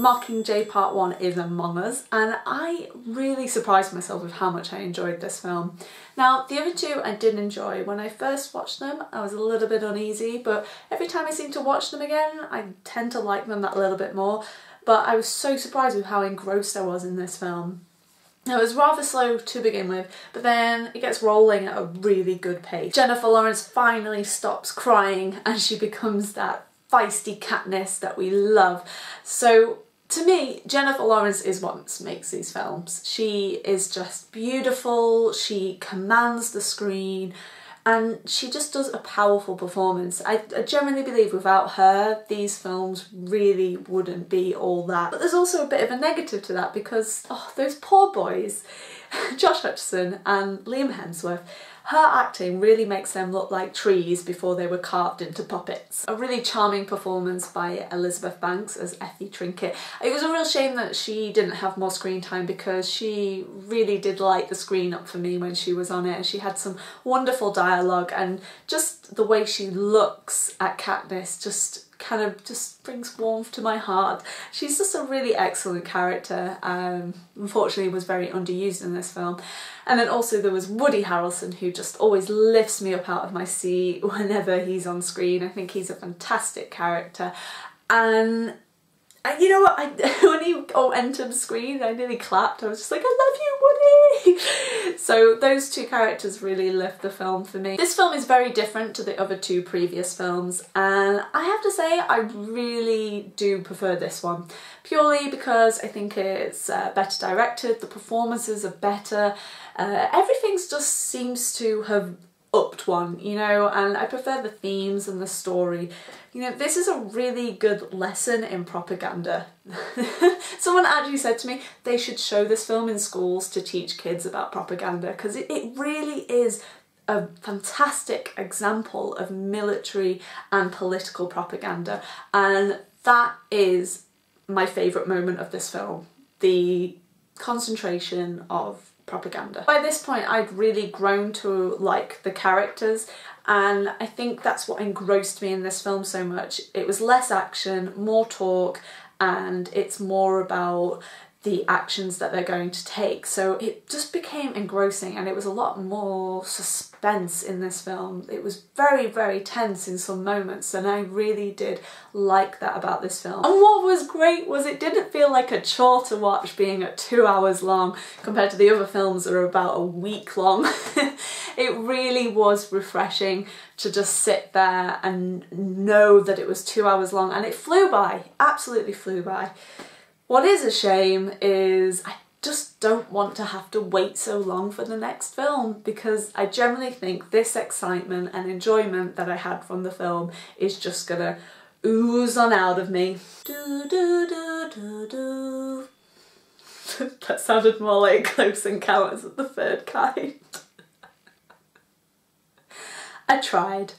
Mockingjay Part 1 is Among Us and I really surprised myself with how much I enjoyed this film. Now the other two I did enjoy. When I first watched them I was a little bit uneasy but every time I seem to watch them again I tend to like them that little bit more but I was so surprised with how engrossed I was in this film. It was rather slow to begin with, but then it gets rolling at a really good pace. Jennifer Lawrence finally stops crying and she becomes that feisty Katniss that we love. So to me, Jennifer Lawrence is what makes these films. She is just beautiful, she commands the screen, and she just does a powerful performance. I, I, genuinely believe without her, these films really wouldn't be all that. But there's also a bit of a negative to that because, oh, those poor boys, Josh Hutcherson and Liam Hemsworth, her acting really makes them look like trees before they were carved into puppets. A really charming performance by Elizabeth Banks as Effie Trinket. It was a real shame that she didn't have more screen time because she really did light the screen up for me when she was on it and she had some wonderful dialogue and just the way she looks at Katniss just kind of just brings warmth to my heart. She's just a really excellent character. Um, unfortunately was very underused in this film. And then also there was Woody Harrelson who just always lifts me up out of my seat whenever he's on screen. I think he's a fantastic character. And and you know what, I, when he oh, entered the screen I nearly clapped, I was just like, I love you Woody! so those two characters really lift the film for me. This film is very different to the other two previous films and I have to say I really do prefer this one. Purely because I think it's uh, better directed, the performances are better, uh, everything just seems to have upped one, you know, and I prefer the themes and the story. You know, this is a really good lesson in propaganda. Someone actually said to me they should show this film in schools to teach kids about propaganda because it, it really is a fantastic example of military and political propaganda and that is my favourite moment of this film. The concentration of propaganda. By this point I'd really grown to like the characters and I think that's what engrossed me in this film so much. It was less action, more talk and it's more about the actions that they're going to take. So it just became engrossing and it was a lot more suspense in this film. It was very, very tense in some moments and I really did like that about this film. And what was great was it didn't feel like a chore to watch being at two hours long compared to the other films that are about a week long. it really was refreshing to just sit there and know that it was two hours long and it flew by, absolutely flew by. What is a shame is I just don't want to have to wait so long for the next film because I generally think this excitement and enjoyment that I had from the film is just gonna ooze on out of me. Do, do, do, do, do. that sounded more like Close Encounters of the Third Kind. I tried.